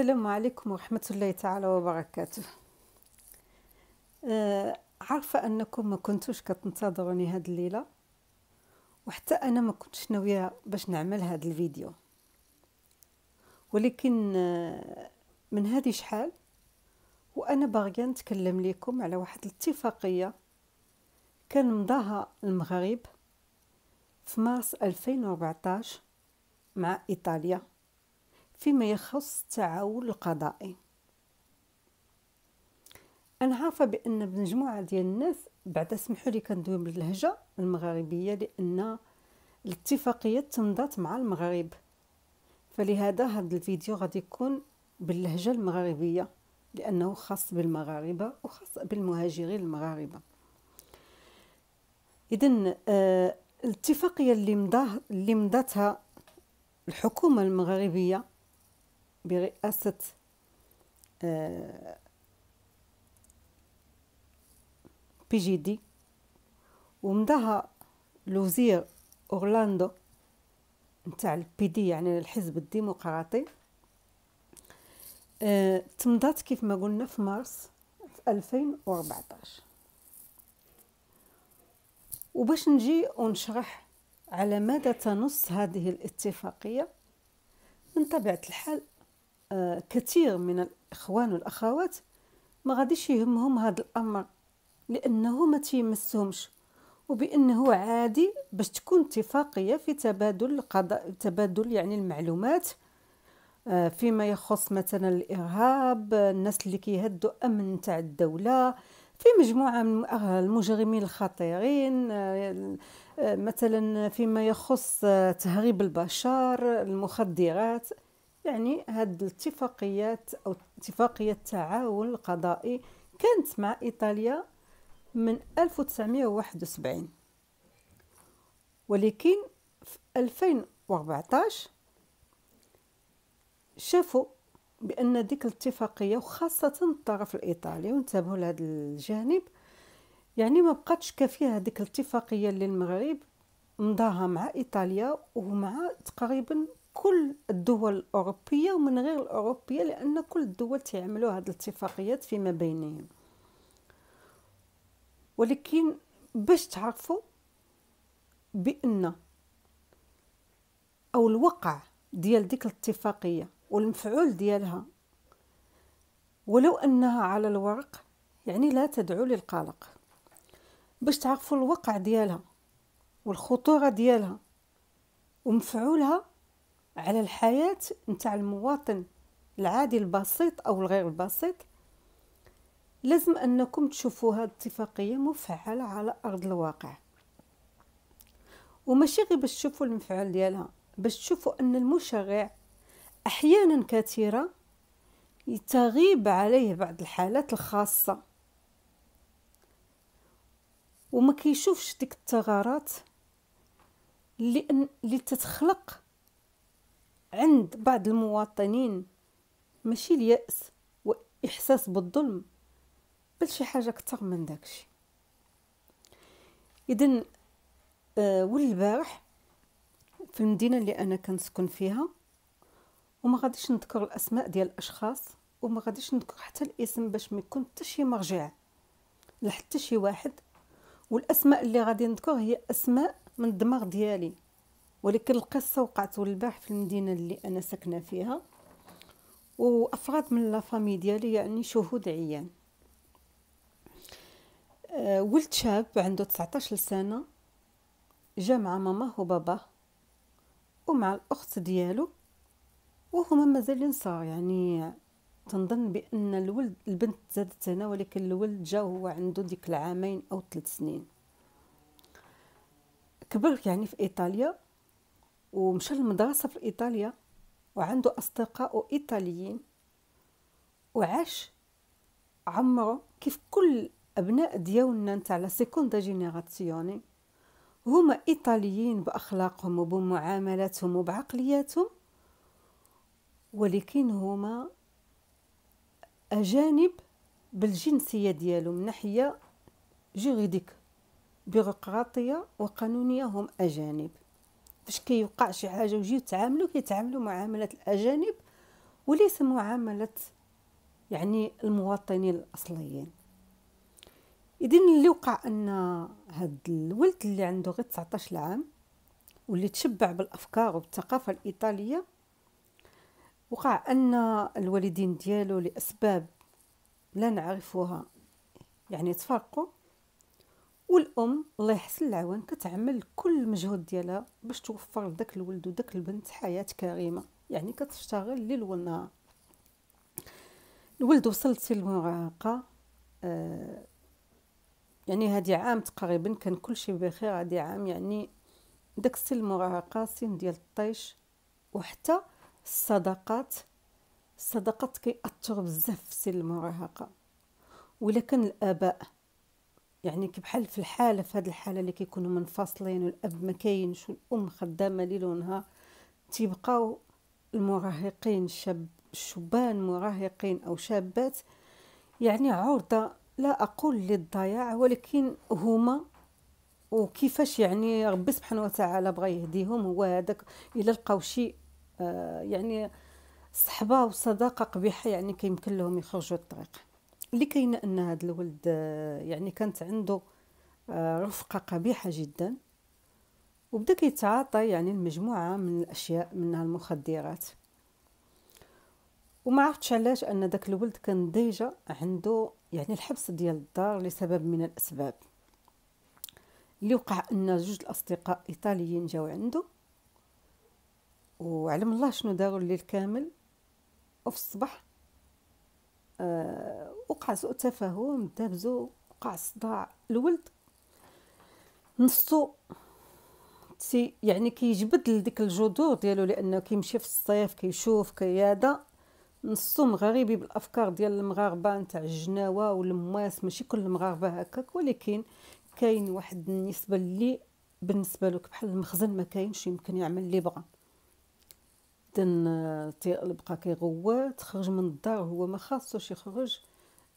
السلام عليكم ورحمة الله تعالى وبركاته. آه عارفة أنكم ما كنتوش كتنتظروني هاد الليلة وحتى أنا ما كنتش ناوية باش نعمل هاد الفيديو. ولكن آه من هذه شحال وأنا باغية نتكلم لكم على واحد الاتفاقية كان مضاها المغرب في مارس 2014 مع إيطاليا. فيما يخص التعاون القضائي أنا عارفة بأن مجموعه ديال الناس بعد سمحوا لي كندوي باللهجه المغربية لأن الاتفاقية تمضات مع المغرب. فلهذا هذا الفيديو غادي يكون باللهجة المغربية لأنه خاص بالمغاربة وخاص بالمهاجرين المغاربة. اذا آه الاتفاقية اللي مضاه اللي مضاتها الحكومة المغربية برئاسة PJD ومضاها الوزير أورلاندو نتاع ال PD يعني الحزب الديمقراطي. آه، تمضات كيف ما قلنا في مارس في 2014 وباش نجي ونشرح على ماذا تنص هذه الاتفاقية من طبيعة الحال آه، كثير من الإخوان والأخوات ما غاديش يهمهم هذا الأمر لأنه ما تيمسهمش وبأنه عادي باش تكون اتفاقية في تبادل القضاء تبادل يعني المعلومات آه، فيما يخص مثلا الإرهاب الناس اللي كيهدوا أمن تاع الدولة في مجموعة من المجرمين الخطيرين آه، مثلا فيما يخص تهريب البشر المخدرات. يعني هاد الاتفاقيات أو اتفاقية التعاون القضائي كانت مع إيطاليا من 1971 ولكن في 2014 شافوا بأن ديك الاتفاقية وخاصة الطرف الإيطالي وانتبهوا لهذا الجانب يعني ما بقاتش كافية هذيك الاتفاقية اللي المغرب مضاها مع إيطاليا ومع تقريبا كل الدول الأوروبية ومن غير الأوروبية لأن كل الدول تعملوا هذه الاتفاقيات فيما بينهم. ولكن باش تعرفوا بأن أو الوقع ديال ديك الاتفاقية والمفعول ديالها ولو أنها على الورق يعني لا تدعو للقلق. باش تعرفوا الوقع ديالها والخطورة ديالها ومفعولها على الحياة نتاع المواطن العادي البسيط أو الغير البسيط. لازم أنكم تشوفوا هذه الاتفاقية مفعلة على أرض الواقع. وماشي غير باش تشوفوا المفعول ديالها باش تشوفوا أن المشرع أحيانا كثيرة تغيب عليه بعض الحالات الخاصة. وما كيشوفش ديك الثغرات اللي, اللي تتخلق عند بعض المواطنين ماشي اليأس وإحساس بالظلم بل شي حاجة أكثر من داكشي إذن آه والبارح في المدينة اللي أنا كنسكن فيها وما غاديش نذكر الأسماء ديال الأشخاص وما غاديش نذكر حتى الاسم باش ما يكون حتى شي مرجع لحتى شي واحد. والأسماء اللي غادي نذكر هي أسماء من الدماغ ديالي. ولكن القصة وقعت والبارح في المدينة اللي أنا ساكنة فيها. وأفراد من لافامي ديالي يعني شهود عيان أه ولد شاب عنده 19 سنة جا مع ماماه وباباه ومع الأخت ديالو وهما مازالين صغار. يعني تنظن بأن الولد البنت زادت هنا ولكن الولد جا وهو عنده ديك العامين أو ثلاث سنين. كبر يعني في إيطاليا. ومشى للمدرسة في إيطاليا وعنده أصدقاء إيطاليين وعاش عمره كيف كل أبناء ديالنا نتاع لا سيكوندا جينيراسيوني هما إيطاليين بأخلاقهم وبمعاملاتهم وبعقلياتهم ولكن هما أجانب بالجنسية ديالهم من ناحية جيريديك بيروقراطية وقانونية هم أجانب. فاش كيوقع شي حاجة ويجيو يتعاملوا كيتعاملوا معامله الأجانب وليس معاملة يعني المواطنين الأصليين. إذن اللي وقع أن هاد الولد اللي عنده غير 19 عام واللي تشبع بالأفكار وبالثقافة الإيطالية وقع أن الوالدين ديالو لأسباب لا نعرفها يعني تفرقوا والأم الله يحسن العوان كتعمل كل المجهود ديالها باش توفر لذاك الولد وداك البنت حياة كريمة. يعني كتشتغل ليل ونهار. الولد وصل سن المراهقة آه يعني هادي عام تقريبا كان كل شيء بخير. هادي عام يعني داك السن المراهقة سن ديال الطيش وحتى الصداقات. الصداقات كيأثروا بزاف في سن المراهقة. ولا كان الآباء يعني بحال في الحالة في هذه الحالة اللي كيكونوا منفصلين والأب ما كاينش والأم خدامة ليل ونهار تيبقاو المراهقين شاب شبان مراهقين أو شابات يعني عرضة لا أقول للضياع ولكن هما وكيفاش يعني ربي سبحانه وتعالى بغى يهديهم هو هذاك إلا لقاو شي آه يعني صحبة وصداقة قبيحة يعني كيمكن لهم يخرجوا الطريق. اللي كاينة ان هذا الولد آه، يعني كانت عنده آه، رفقة قبيحة جدا وبدا كيتعاطى يعني المجموعة من الأشياء منها المخدرات. وما عرفتش علاش أن داك الولد كان ديجا عنده يعني الحبس ديال الدار لسبب من الأسباب. اللي وقع أن جوج الأصدقاء إيطاليين جاو عنده. وعلم الله شنو داروا الليل كامل. وفي الصباح وقع سوء تفاهم دابزو وقع صداع الولد. نصو تي يعني كيجبد لديك الجذور ديالو لأنه كيمشي في الصيف كيشوف كيادا. نصو مغاربي بالأفكار ديال المغاربة نتاع الجناوة والمواس ماشي كل المغاربه هكاك ولكن كاين واحد النسبة اللي بالنسبة له بحال المخزن ما كاينش يمكن يعمل اللي بغا. دن بقى كيغوات خرج من الدار هو ما خاصوش يخرج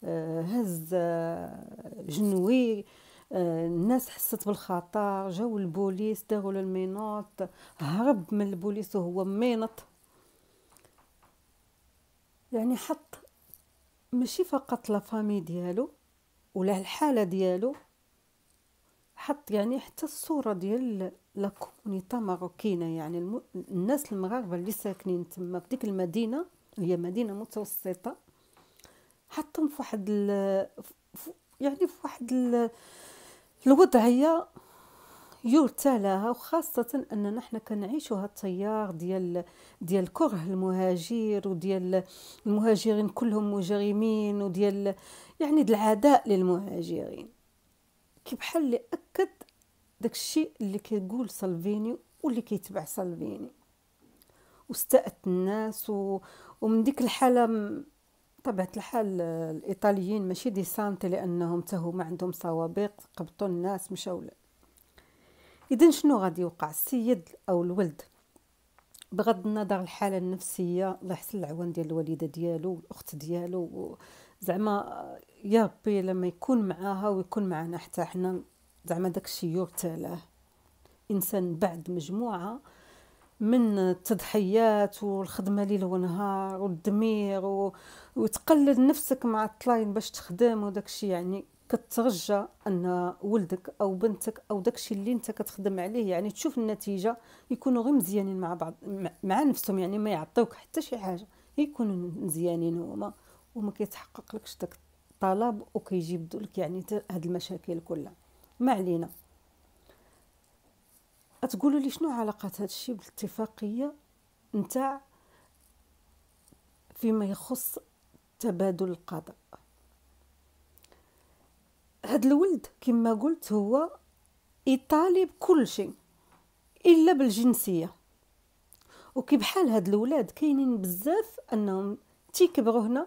آه، هز آه، جنوي آه، الناس حست بالخطر جاو البوليس داروا له المينوط هرب من البوليس وهو مينط. يعني حط ماشي فقط la famille ديالو ولا الحالة ديالو حط يعني حتى الصورة ديال la comunità marocchina يعني الم... الناس المغاربة اللي ساكنين تما في ديك المدينة هي مدينة متوسطة حطهم في واحد ال... يعني في واحد ال... الوضعيه يرثى لها وخاصة أن نحن كنعيشوا هاد التيار ديال ديال كره المهاجر وديال المهاجرين كلهم مجرمين وديال يعني العداء للمهاجرين. كي بحال اللي أكد داكشي اللي كيقول سالفيني واللي كيتبع سالفيني. واستأت الناس و... ومن ديك الحالة طبيعة الحال الإيطاليين ماشي دي سانتي لأنهم تهو ما عندهم صوابق قبطوا الناس مشاو إذن شنو غادي يوقع؟ السيد أو الولد. بغض النظر الحالة النفسية الله يحسن العوان ديال الوالدة ديالو والأخت ديالو زعما يا ربي لما يكون معاها ويكون معنا حتى حنا زعما داكشي يرثى له إنسان بعد مجموعة من التضحيات والخدمة ليل ونهار والدمير و... وتقلد نفسك مع الطلاين باش تخدم وداكشي يعني كترجى أن ولدك أو بنتك أو داكشي اللي أنت كتخدم عليه يعني تشوف النتيجة يكونوا غير مزيانين مع بعض مع نفسهم. يعني ما يعطيوك حتى شي حاجة يكونوا مزيانين هما وما كيتحقق لكش داك الطلب وكيجيب لك يعني هاد المشاكل كلها. ما علينا. تقولوا لي شنو علاقة هذا الشيء بالاتفاقية نتاع فيما يخص تبادل القضاء؟ هاد الولد كما قلت هو إيطالي بكل شيء إلا بالجنسية. وكي بحال هاد الولاد كاينين بزاف أنهم تيكبروا هنا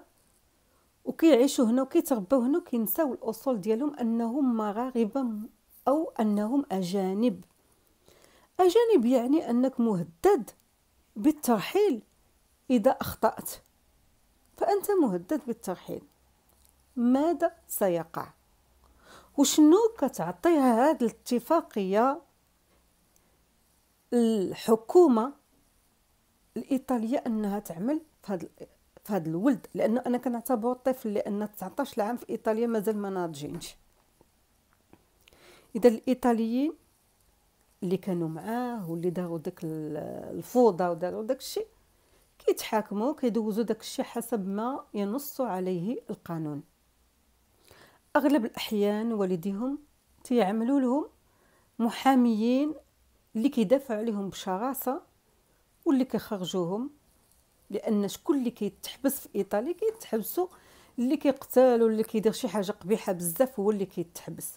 وكيعيشوا هنا وكيتربوا هنا وكينساو الأصول ديالهم أنهم مغاربة أو أنهم أجانب. أجانب يعني أنك مهدد بالترحيل إذا أخطأت. فأنت مهدد بالترحيل. ماذا سيقع؟ وشنو كتعطيها هذه الاتفاقية الحكومة الإيطالية أنها تعمل في هذا في هذا الولد لأنه أنا كنعتبر الطفل لأن 19 عام في إيطاليا مازال ما ناضجينش. إذا الإيطاليين اللي كانوا معاه واللي داروا داك الفوضى وداروا داك الشيء كيتحاكموا كيدوزوا داك الشيء حسب ما ينص عليه القانون. أغلب الأحيان والديهم تيعملوا لهم محاميين اللي كيدافعوا عليهم بشراسة واللي كيخرجوهم لأن شكون اللي كيتحبس في إيطاليا كيتحبسوا اللي كيقتل واللي كيدير شي حاجة قبيحة بزاف هو اللي كيتحبس.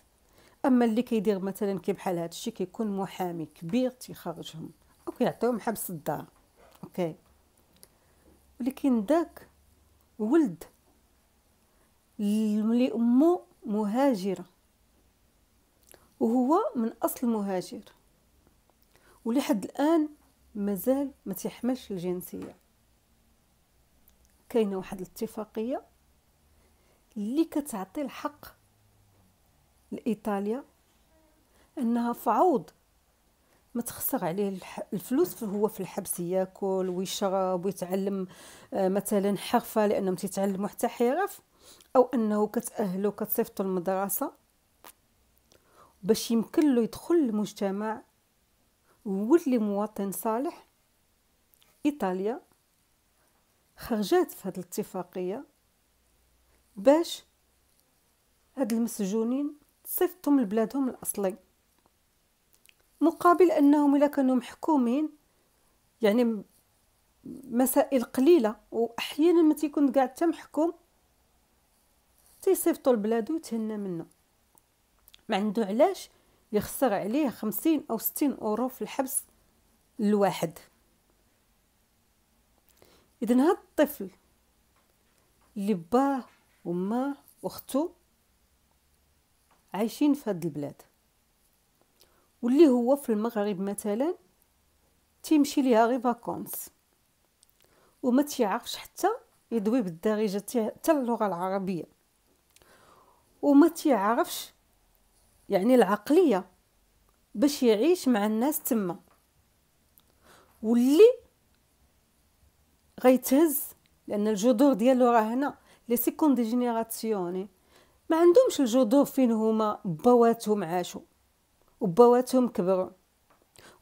أما اللي كيدير مثلا كي بحال هذا الشيء كيكون محامي كبير تيخرجهم أو كيعطيهم حبس الدار. أوكي. ولكن داك ولد اللي أمه مهاجرة. وهو من أصل مهاجر ولحد الآن مازال ما تيحملش الجنسية. كاينة واحد الاتفاقية اللي كتعطي الحق لإيطاليا أنها فعوض ما تخسر عليه الفلوس هو في الحبس ياكل ويشرب ويتعلم آه، مثلا حرفة لأنهم تيتعلموا حتى حرف أو أنه كتاهلو كتصيفطو المدرسة باش يمكن له يدخل المجتمع ويولي مواطن صالح. إيطاليا خرجت في هذه الاتفاقية باش هاد المسجونين تصيفطهم لبلادهم الأصلي مقابل أنهم إلا كانوا محكومين يعني مسائل قليلة وأحيانا ما تيكون كاع حتى محكوم تيصيفطوا لبلادو يتهنى منه. ما عنده علاش يخسر عليه خمسين أو ستين أورو في الحبس الواحد. اذا هذا الطفل اللي باه وماه وأختو عايشين في هاد البلاد واللي هو في المغرب مثلا تيمشي ليها غير فاكونس وما تيعرفش حتى يدوي بالدارجة حتى اللغة العربية وما تيعرفش يعني العقلية باش يعيش مع الناس تما. واللي غيتهز لأن الجذور ديالو راه هنا لي سيكون دي جينيراسيوني. ما عندهمش الجذور فين هما بواتهم عاشوا وبواتهم كبروا.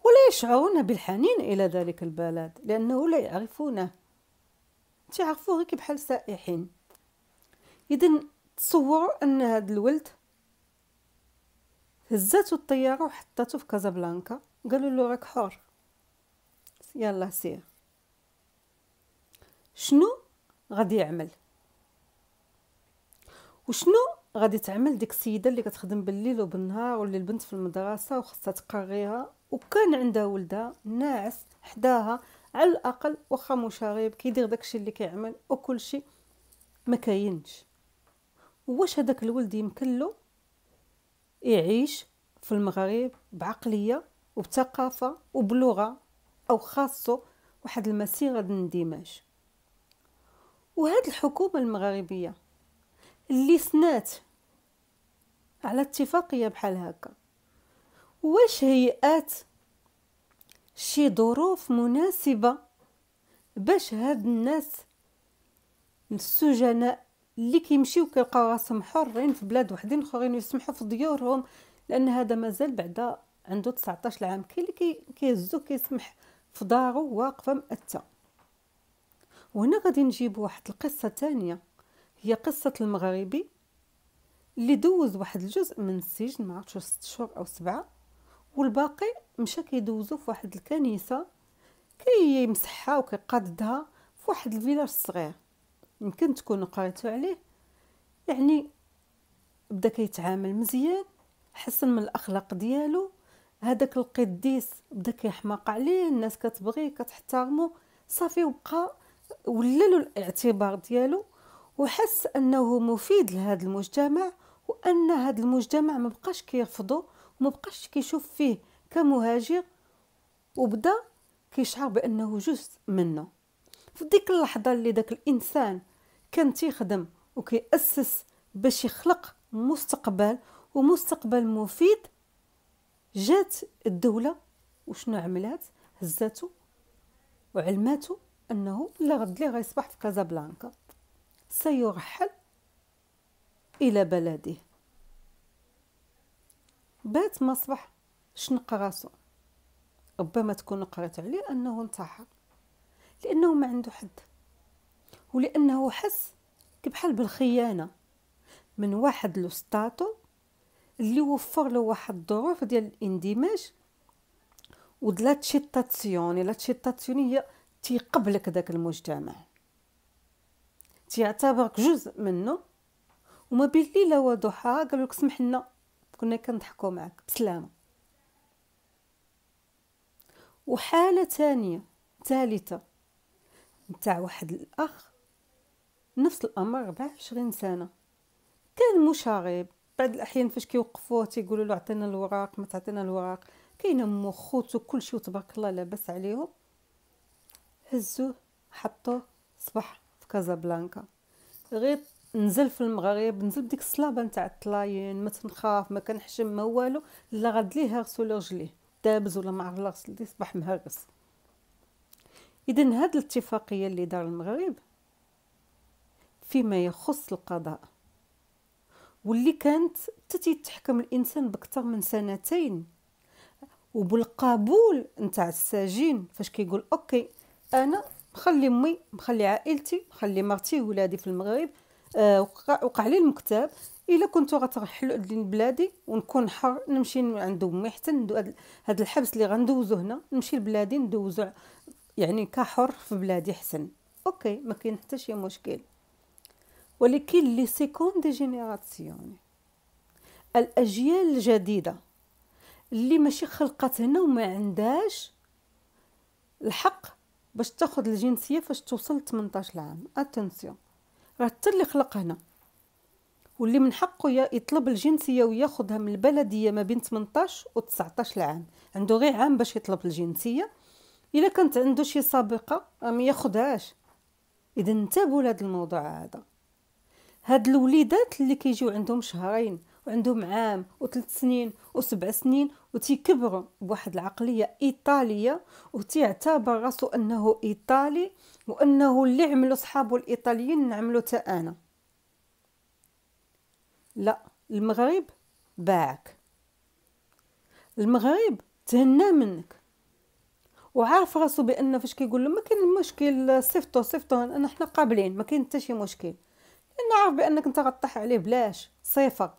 ولا يشعرون بالحنين إلى ذلك البلد لأنه لا يعرفونه. تعرفوه غير بحال سائحين. إذا تصوروا أن هذا الولد هزاتو الطيارة وحطاتو في كازابلانكا. قالوا له راك حر. يلا سير. شنو غادي يعمل؟ وشنو غادي تعمل ديك السيدة اللي كتخدم بالليل وبالنهار واللي البنت في المدرسة وخصها تقريها؟ وكان عندها ولدها ناعس حداها على الأقل واخا مشاغب كيدير داكشي اللي كيعمل وكل شيء ما كاينش. واش هذاك الولد يمكن له؟ يعيش في المغرب بعقلية وبثقافة وبلغة أو خاصه واحد المسيرة الاندماج. وهاد الحكومة المغربيه اللي سنات على اتفاقية بحال هكا واش هيئات شي ظروف مناسبة باش هاد الناس السجناء اللي كيمشيو كيلقاو راسهم حرين في بلاد وحدين آخرين يسمحوا في ديورهم لأن هذا مازال بعدا عنده 19 عام كاين اللي كيهزو كيسمح في دارو واقفة مأثثة. وهنا غادي نجيب واحد القصة تانية. هي قصة المغربي اللي دوز واحد الجزء من السجن ما عرفتش ست شهور أو سبعة والباقي مشى كيدوزو في واحد الكنيسة كيمسحها وكيقادها في واحد الفيلاج صغير. يمكن تكونوا قريتوا عليه. يعني بدا كيتعامل مزيان حسن من الأخلاق ديالو. هذاك القديس بدا كيحماق عليه الناس كتبغيه كتحترمه صافي وبقى ولا له الاعتبار ديالو وحس أنه مفيد لهذا المجتمع وأن هذا المجتمع ما بقاش كيرفضو وما بقاش كيشوف فيه كمهاجر وبدا كيشعر بأنه جزء منه. في ديك اللحظة اللي داك الإنسان كان تيخدم وكيأسس باش يخلق مستقبل ومستقبل مفيد جات الدولة وشنو عملات؟ هزاتو وعلماتو أنه لا غد لي غيصبح في كازابلانكا. سيرحل إلى بلده. بات ما صبح شنق راسو. ربما تكون قرأت عليه أنه انتحر. لأنه ما عنده حد. ولأنه حس بحال بالخيانة. من واحد lo stato اللي وفر له واحد الظروف ديال الاندماج. و dell'accettazione l'accettazione هي تيقبلك داك المجتمع. تيعتبرك جزء منه. وما بين ليلة وضحاها قالوا لك سمح لنا كنا كنضحكوا معك بسلامة. وحالة ثانية ثالثة نتاع واحد الأخ نفس الأمر 24 سنة. كان مشاغب. بعض الأحيان فاش كيوقفوه تيقولوا له عطينا الوراق ما تعطينا الوراق. كاينة مو خوتو كلشي تبارك الله لاباس عليهم. هزوه حطوه صبح في كازابلانكا. غير نزل في المغرب نزل بديك الصلابة نتاع الطلاين ما تنخاف ما كنحشم ما والو. لا غاد ليه غسول رجليه دابز ولا ما عرف لا غسل مهرس. اذا هاد الاتفاقية اللي دار المغرب فيما يخص القضاء. واللي كانت تتحكم الإنسان بأكثر من سنتين. وبالقبول نتاع السجين فاش كيقول OK أنا مخلي أمي مخلي عائلتي مخلي مرتي وولادي في المغرب. آه وقع لي المكتاب. إلا كنت غترحلوا لبلادي ونكون حر نمشي عند أمي حتى هذا الحبس اللي غندوزو هنا. نمشي لبلادي ندوزو يعني كحر في بلادي حسن. OK ما كاين حتى شي مشكل. ولكن le seconde generazioni. الأجيال الجديدة اللي ماشي خلقت هنا وما عندهاش الحق باش تاخذ الجنسية فاش توصل 18 عام اتنسيون راه حتى اللي خلق هنا. واللي من حقه يطلب الجنسية وياخذها من البلدية ما بين 18 و 19 عام عنده غير عام باش يطلب الجنسية. إلا كانت عنده شي سابقة ما ياخذهاش إذا انتبهوا لهذا الموضوع هذا. هاد الوليدات اللي كيجيو عندهم شهرين وعندهم عام وثلاث سنين وسبع سنين وتيكبروا بواحد العقلية إيطالية وتيعتبر راسو أنه إيطالي وأنه اللي عملوا صحابو الإيطاليين نعملو تا أنا. لا المغرب باعك. المغرب تهنى منك. وعارف راسو بان فاش كيقول له ما كاين مشكل صيفطو صيفطو انا حنا قابلين ما كاين حتى شي مشكل. لأن عارف بأنك أنت غطيح عليه بلاش صفر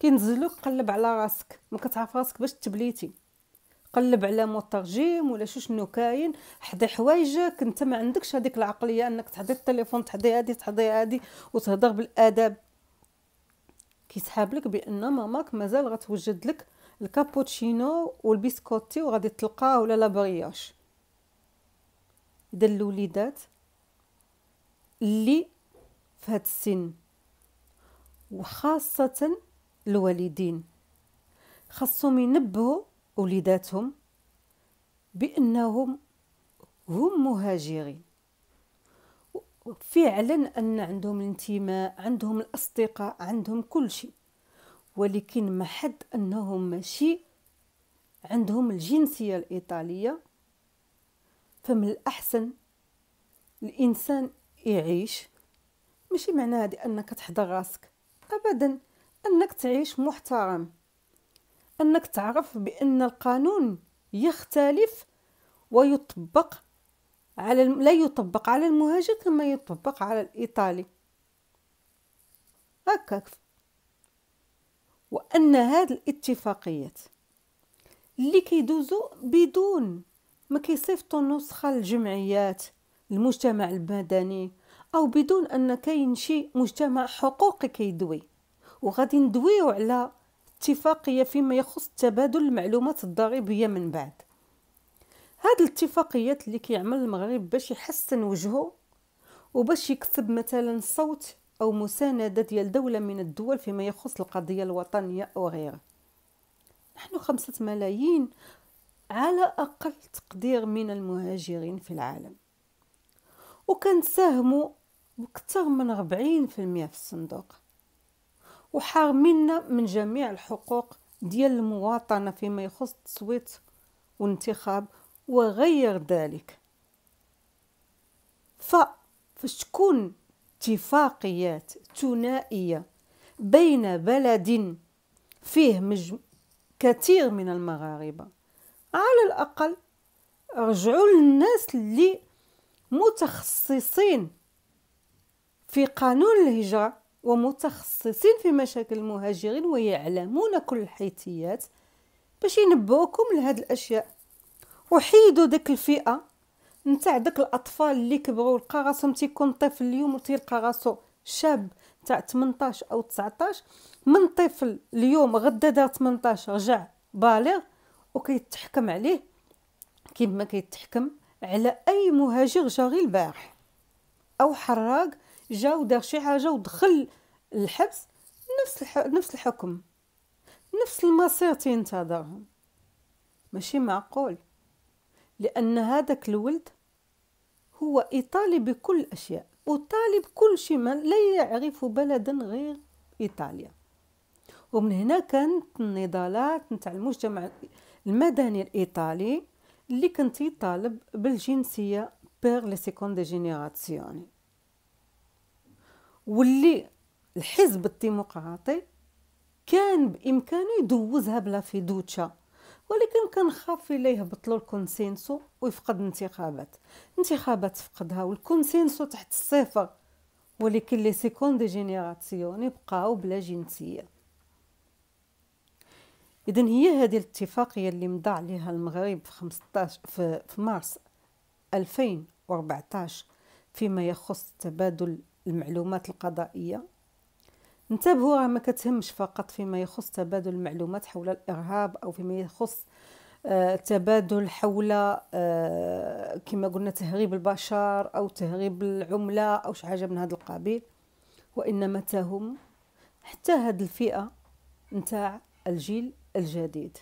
كينزلوك قلب على راسك ما كتعرف راسك باش تبليتي. قلب على مترجم ولا شو شنو كاين حدي حوايجك انت ما عندكش هذيك العقلية انك تحضي التليفون تحضي هادي تحضي هادي وتهضر بالآداب. كيسحاب لك بأن ماماك مازال غتوجد لك الكابوتشينو والبسكوتي وغادي تلقاه ولا لا برياش. إذا الوليدات اللي في هاد السن وخاصة الوالدين. خاصهم ينبهوا وليداتهم بأنهم هم مهاجرين. فعلا أن عندهم الانتماء عندهم الأصدقاء عندهم كل شيء. ولكن ما حد أنهم ماشي عندهم الجنسية الإيطالية. فمن الأحسن الإنسان يعيش. ماشي معنى هذه أنك تحضر راسك ابدا. أنك تعيش محترم. أنك تعرف بأن القانون يختلف ويطبق على لا يطبق على المهاجر كما يطبق على الإيطالي. هكاك وأن هاد الاتفاقيات اللي كيدوزو بدون ما كيصيفطوا نسخه للجمعيات المجتمع المدني أو بدون أن كاين شي مجتمع حقوقي كيدوي. وغادي ندويو على اتفاقية فيما يخص تبادل المعلومات الضريبية من بعد. هاد الاتفاقيات اللي كيعمل المغرب باش يحسن وجهه وباش يكسب مثلا صوت أو مساندة ديال دولة من الدول فيما يخص القضية الوطنية أو غيرها. نحن خمسة ملايين على أقل تقدير من المهاجرين في العالم. وكنساهموا بأكثر من 40% في الصندوق. وحارمينا من جميع الحقوق ديال المواطنة فيما يخص التصويت والانتخاب وغير ذلك. فاش تكون اتفاقيات ثنائية بين بلد فيه مج... كثير من المغاربة؟ على الأقل رجعوا للناس اللي متخصصين في قانون الهجرة ومتخصصين في مشاكل المهاجرين ويعلمون كل الحيثيات باش ينبؤوكم لهاد الأشياء. وحيدوا ديك الفئة نتاع داك الأطفال اللي كبروا لقى راسهم تيكون طفل اليوم وتيلقى راسو شاب تاع 18 أو 19 من طفل اليوم غدا دار 18 رجع بالغ وكيتحكم عليه كيما كيتحكم على أي مهاجر جا غير البارح. أو حراق جا ودار شي حاجة ودخل الحبس نفس الح... نفس الحكم. نفس المصير تينتظرهم ماشي معقول. لأن هذاك الولد هو إيطالي بكل الاشياء وطالب كل شيء من لا يعرف بلدا غير إيطاليا. ومن هنا كانت النضالات نتاع المجتمع المدني الإيطالي اللي كنت يطالب بالجنسية per le seconde generazioni واللي الحزب الديمقراطي كان بإمكانه يدوزها بلا fiducia ولكن كنخاف الا يهبط له ال consenso ويفقد الانتخابات. انتخابات فقدها وال consenso تحت الصفر ولكن le seconde generazioni يبقاو بلا جنسية. اذا هي هذه الاتفاقية اللي مضى عليها المغرب في 15 في, في مارس 2014 فيما يخص تبادل المعلومات القضائية. انتبهوا راه ما كتهمش فقط فيما يخص تبادل المعلومات حول الإرهاب أو فيما يخص آه تبادل حول آه كما قلنا تهريب البشر أو تهريب العملة أو شي حاجة من هذا القبيل. وإنما تهم حتى هذه الفئة نتاع الجيل الجديد.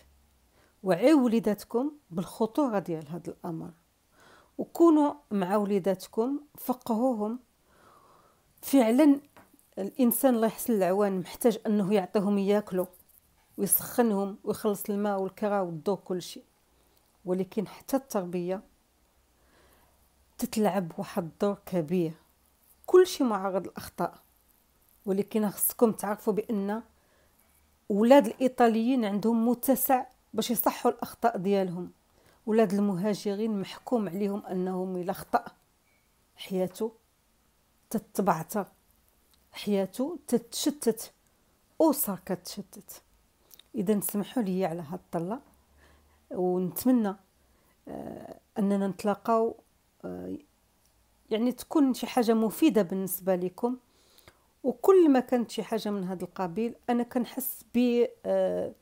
وعيوا وليداتكم بالخطورة ديال هذا الأمر. وكونوا مع وليداتكم فقهوهم فعلا الإنسان الله يحسن العوان محتاج أنه يعطيهم ياكلوا ويسخنهم ويخلص الماء والكرا والضوء كل شيء ولكن حتى التربيه تتلعب واحد الدور كبير. كل شيء معرض للأخطاء. ولكن خصكم تعرفوا بأن ولاد الإيطاليين عندهم متسع باش يصحوا الأخطاء ديالهم. ولاد المهاجرين محكوم عليهم أنهم الا خطأ حياته. تتبعتر حياته تتشتت أسرة كتشتت. إذا سمحوا لي على هاد الطلة ونتمنى آه أننا نتلاقاو آه يعني تكون شي حاجة مفيدة بالنسبة لكم. وكل ما كانت شي حاجة من هذا القبيل أنا كنحس ب آه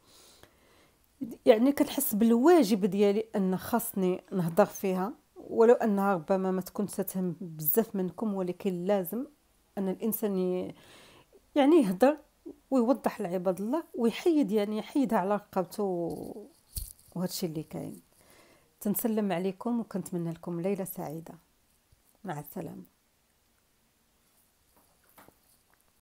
يعني كنحس بالواجب ديالي أن خاصني نهضر فيها. ولو أنها ربما ما تكون ستهم بزاف منكم ولكن لازم أن الإنسان يعني يهدر ويوضح لعباد الله ويحيد يعني يحيدها على رقبته وهذا الشيء اللي كاين. تنسلم عليكم وكنتمنى لكم ليلة سعيدة. مع السلامة.